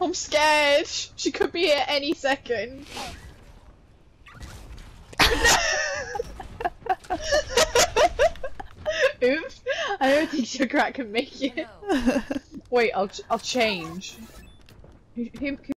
I'm scared. She could be here any second. Oops. I don't think Sugar can make it. Wait, I'll ch I'll change.